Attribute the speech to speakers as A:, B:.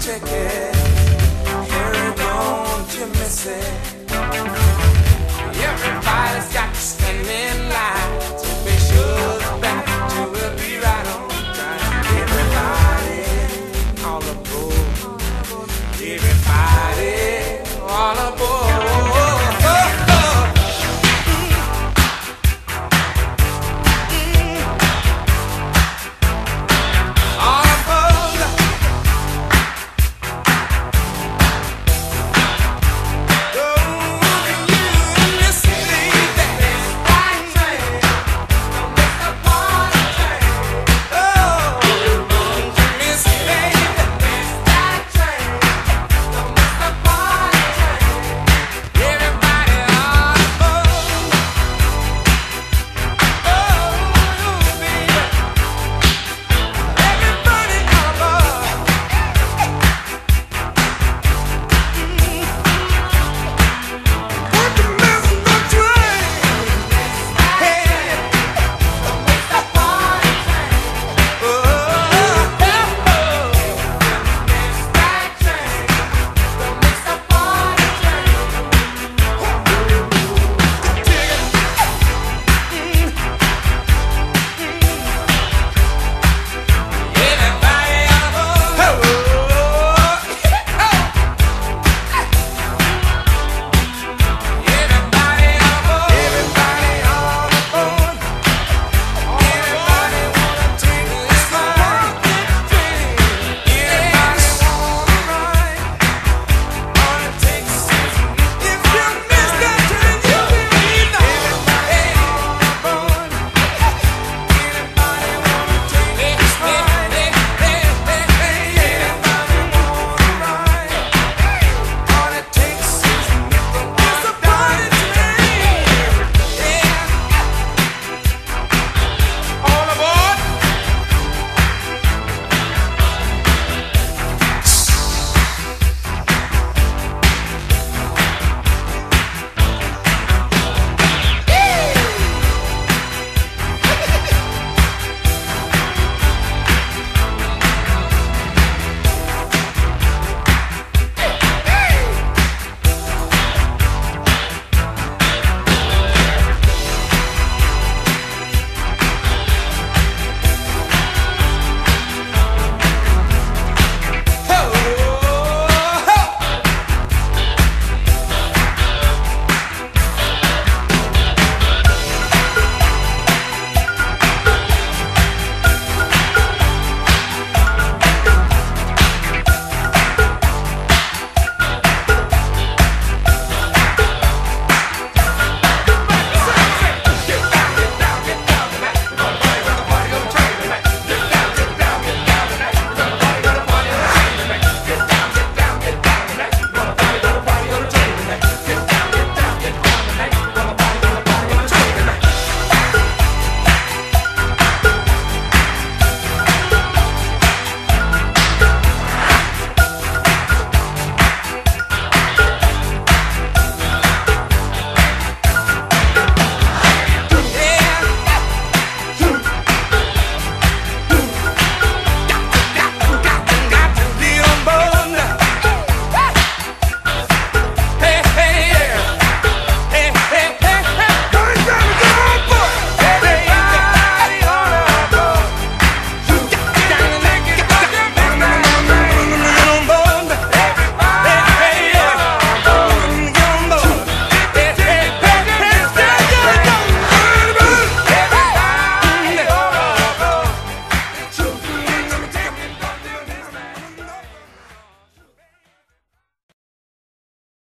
A: ticket. Here it you miss it.